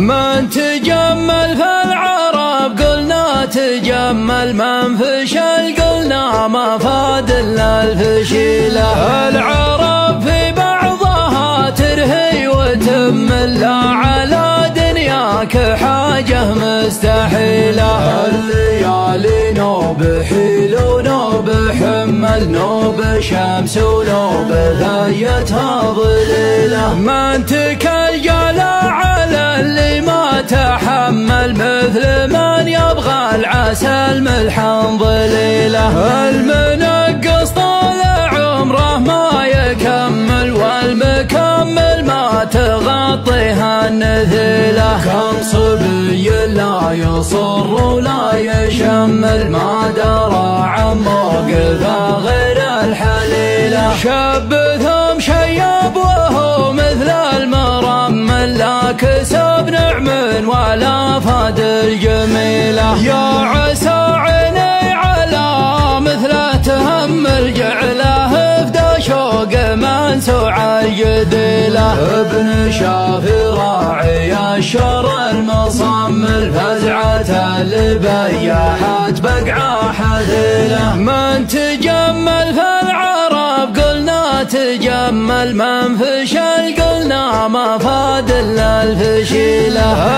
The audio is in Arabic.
من تجمل في العرب قلنا تجمل من فشل قلنا ما فاد الا الفشيله العرب في بعضها ترهي وتمل على دنياك حاجة مستحيلة. الليالي نوب حيل ونوب حمل نوب شمس ونوب ثيتها ظليلة. من تكلجل العسل ملحن ظليلة المنقص طال عمره ما يكمل؟ والمكمل ما تغطيها النذيلة؟ كم صبي لا يصر ولا يشمل ما درى عن موقفه غير الحليلة. شبثهم شيب وهو مثل المرمل لا كسب نعم ولا فاد الجميله منسوع الجديله ابن شافي راعي الشر المصمل فزعة اللي بقعة حذيله من تجمل في العرب قلنا تجمل من فشل قلنا ما فاد إلا الفشيلة.